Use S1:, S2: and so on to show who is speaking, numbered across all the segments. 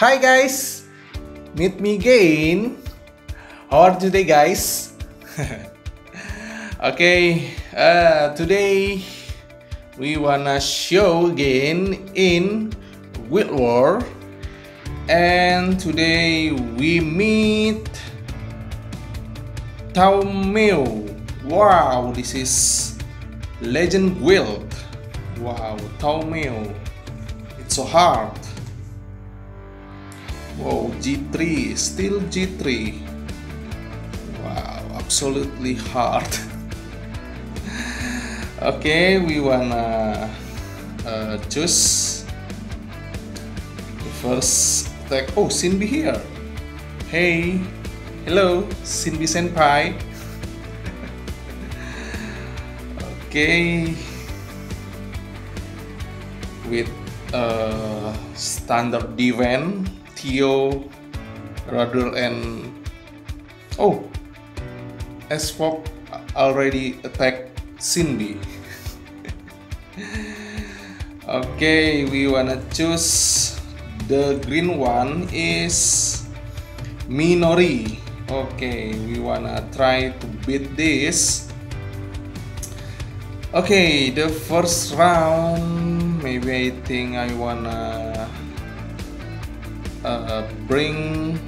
S1: Hi guys, meet me again. How are today, guys? okay, uh, today we wanna show again in Guild War, and today we meet Tao Meo. Wow, this is Legend Guild. Wow, Tao Meo. It's so hard. Wow, G3, still G3. Wow, absolutely hard. okay, we wanna uh, choose the first attack. Oh, Sinbi here. Hey, hello, Sinbi Senpai. okay, with uh, standard defense Theo, Radul, and oh, Esfok already attacked Cindy. okay, we wanna choose the green one is Minori. Okay, we wanna try to beat this. Okay, the first round, maybe I think I wanna uh, bring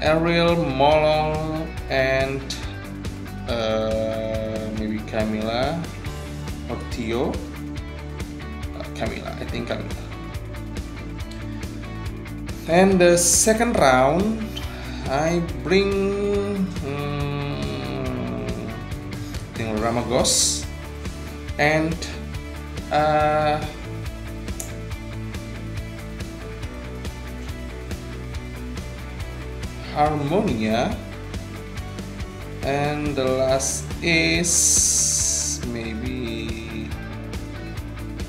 S1: Ariel, Molong, and uh, maybe Camilla or Theo. Uh, Camilla, I think Camilla. And the second round, I bring um, think Ramagos and uh, Harmonia. And the last is maybe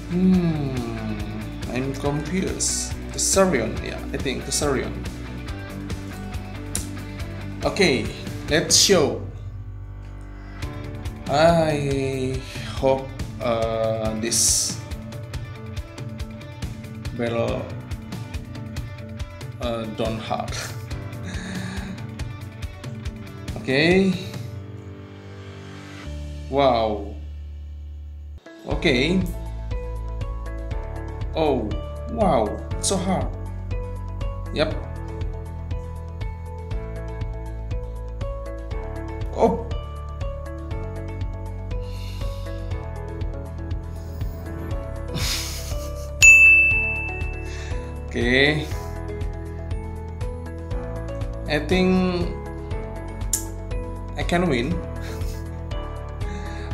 S1: hmm I'm confused. The Sarion yeah I think the Sarion okay let's show. I hope uh, this battle uh, don't hard Okay. Wow. Okay. Oh, wow. So hard. Yep. Oh. okay. I think can win.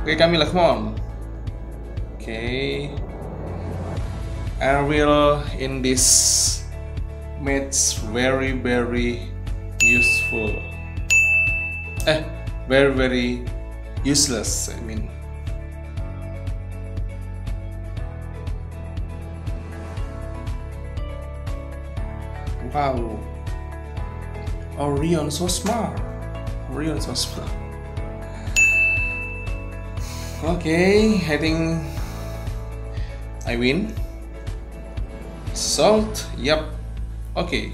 S1: okay, Camilla, come on. Okay. Will in this match very very useful. Eh, very very useless. I mean. Wow. Orion so smart. Orion so. Okay, think I win. Salt, yep. Okay.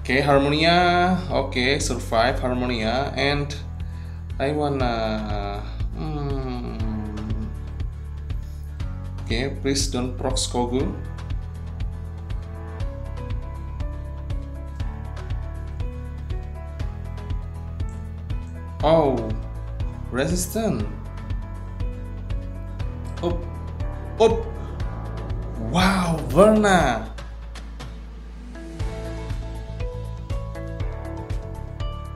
S1: Okay, Harmonia. Okay, survive Harmonia, and I wanna. Hmm, okay, please don't proc Skogul. Oh, resistant. Up, up. Wow, Verna.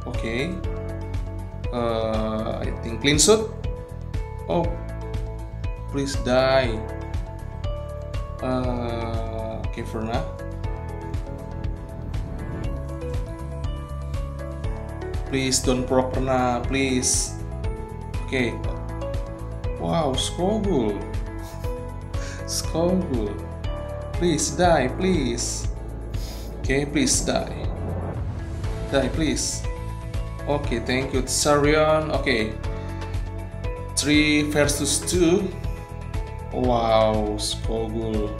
S1: Okay. Uh, I think clean suit. Oh, please die. Uh, okay, Verna. Please don't proc na please. Okay wow Skogul Skogul please die please. Okay please die. Die please. Okay thank you Sarion okay 3 versus 2 wow Skogul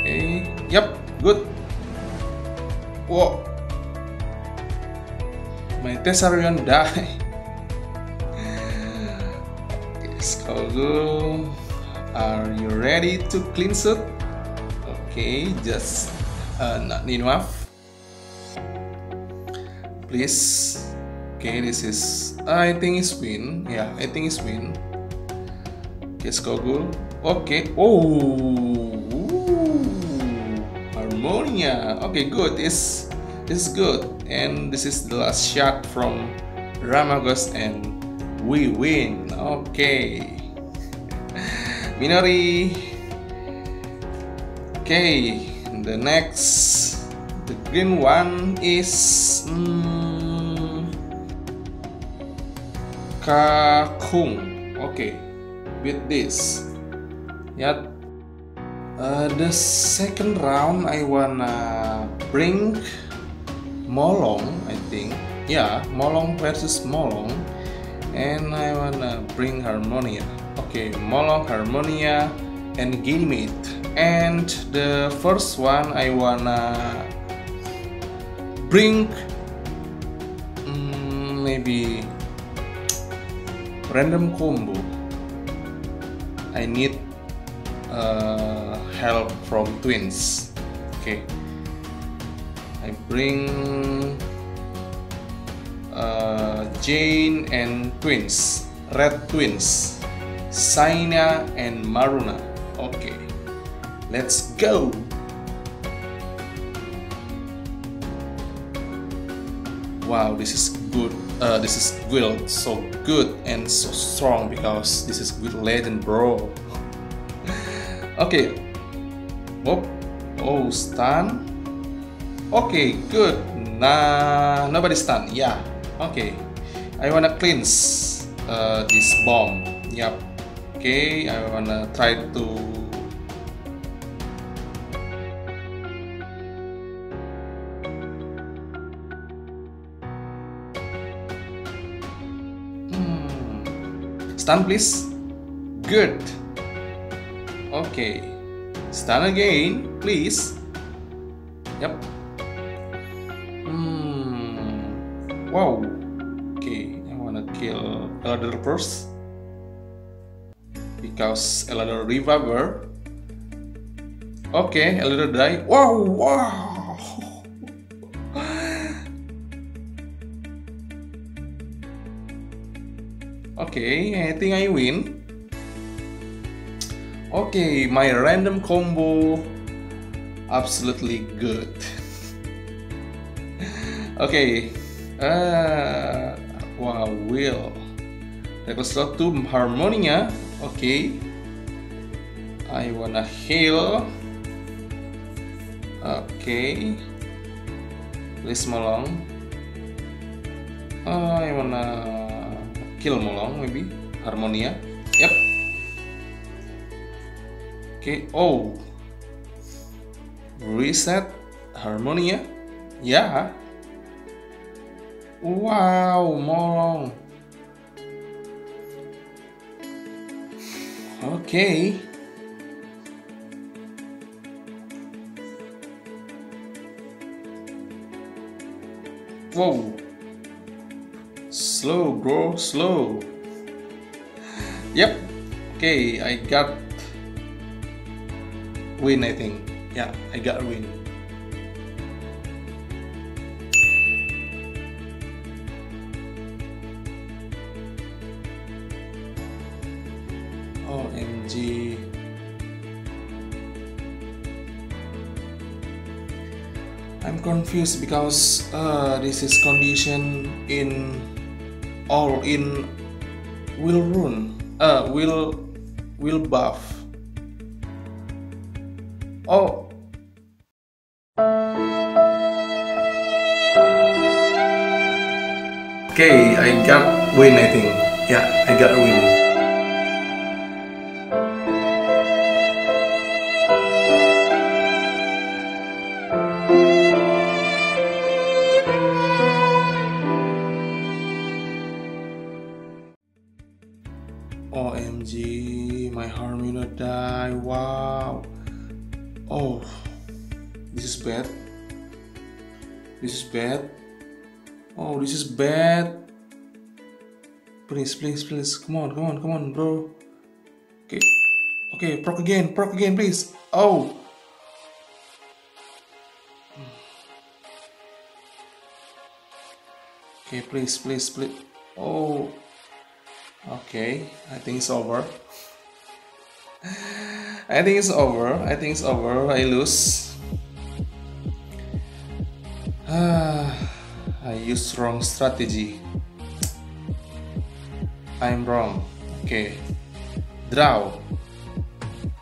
S1: Okay. Yep. Good. Whoa. My Tessarion die. Skogul, are you ready to cleanse it? Okay, just uh, not enough. Please. Okay, this is I think it's win. Yeah, I think it's win. Okay, Skogul. Okay. Oh. Harmonia. Okay, good. This is good. And this is the last shot from Ramagos and we win. Okay. Minori. Okay, the next, the green one is hmm, Kakung. Okay, with this. Yeah. Uh, the second round I wanna bring Molong, I think. Yeah, Molong versus Molong. And I wanna bring Harmonia. Okay, Molong, Harmonia, and Ganymede. And the first one I wanna bring mm, maybe random combo. I need uh, help from twins. Okay, I bring uh, Jane and twins, red twins, Saina and Maruna. Okay, let's go. Wow, this is good. Uh, this is guild so good and so strong because this is good legend, bro. Okay. Oh, oh, stun. Okay, good. Nah, nobody stun. Yeah. Okay. I wanna cleanse uh, this bomb. Yep. Okay, I wanna try to Hmm. Stun please. Good. Okay. Stun again, please. Yep. Hmm. Wow. Okay, I wanna kill Elder first. Because Elder Reviver. Okay, Elder die. Wow, wow. Okay, I think I win. Okay, my random combo absolutely good. okay, uh, wow, will. Reckless slot 2 Harmonia. Okay, I wanna heal. Okay, please Molong. Uh, I wanna kill Molong maybe Harmonia yep okay oh. Reset Harmonia yeah. Wow Molong okay. Whoa. Slow, bro, slow. Yep. Okay, I got win, I think. Yeah, I got win. OMG. I'm confused because uh, this is condition in all in will run uh will will buff oh okay I got win I think yeah I got win OMG, my heart will not die. Wow. Oh. This is bad. This is bad. Oh, this is bad. Please, please, please. Come on, come on, come on, bro. Okay. Okay, proc again, proc again, please. Oh. Okay, please, please, please. Oh. Okay, I think it's over. I think it's over. I think it's over. I lose. Ah, I use wrong strategy. I'm wrong. Okay. Draw.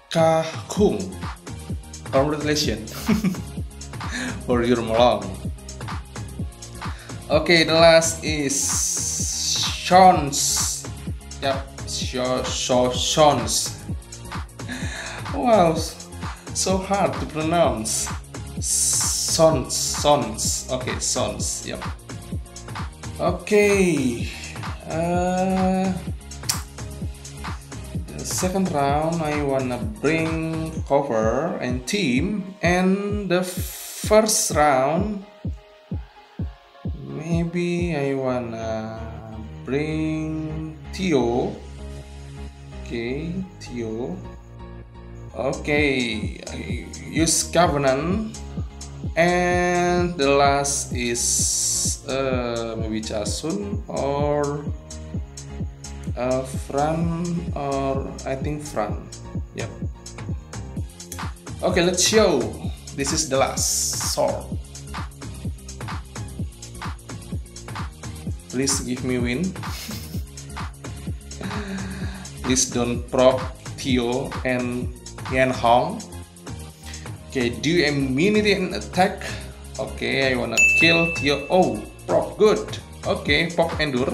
S1: Kahung. Congratulations for your melon. Okay, the last is Shons. Yep, Shons. Wow, so hard to pronounce. Sons, sons. Okay, sons. Yep. Okay. Uh, the second round, I wanna bring cover and team, and the first round maybe I wanna bring Theo okay Theo okay use Covenant and the last is uh, maybe Jasun or uh, Fran or I think Fran. Yep. Okay let's show. This is the last. Sword please give me win. Please don't proc Theo and Yan Hong. Okay do immediate attack. Okay I wanna kill Theo oh proc good. Okay pop endure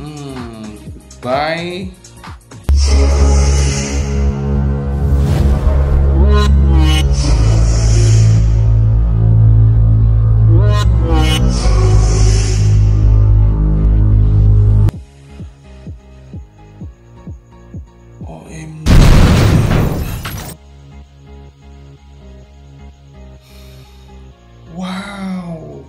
S1: hmm bye Wow.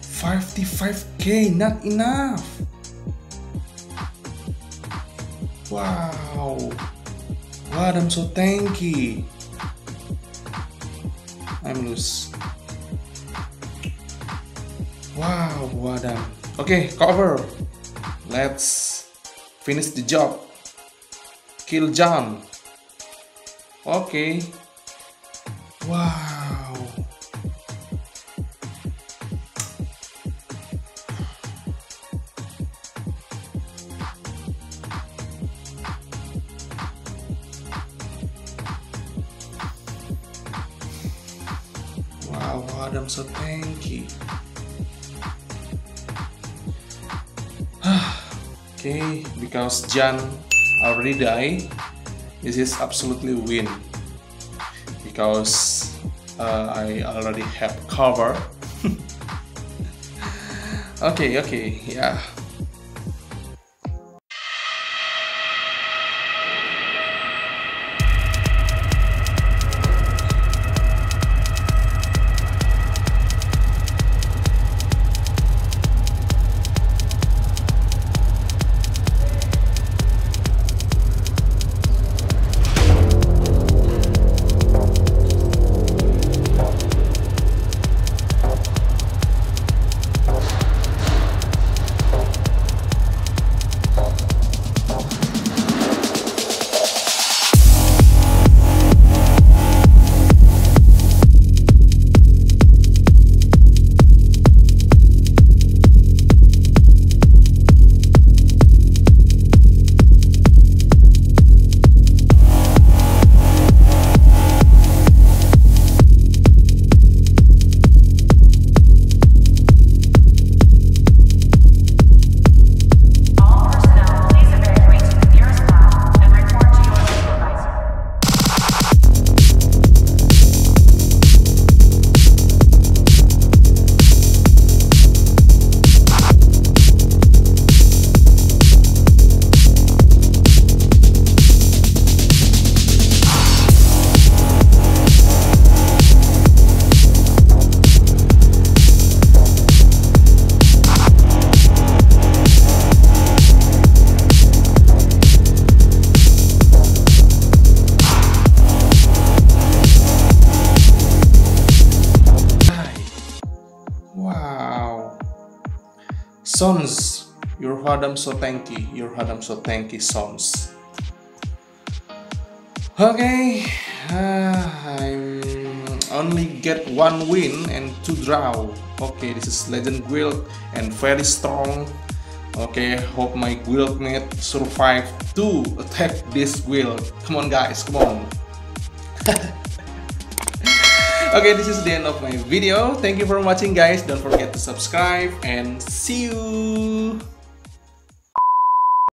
S1: 55k, not enough. Wow. What, I'm so thanky. I'm loose. Wow, Hwadam. Okay, cover. Let's finish the job. Kill John. Okay. Wow. Wow, okay, because Jan already died this is absolutely win. Because uh, I already have cover. Okay okay yeah Sons, your Hwadam so tanky, your Hwadam so tanky sons. Okay, uh, I'm only get one win and two draw. Okay, this is Legend Guild and very strong. Okay, hope my guildmate survive to attack this guild. Come on guys, come on. okay, this is the end of my video. Thank you for watching guys. Don't forget to subscribe and see you.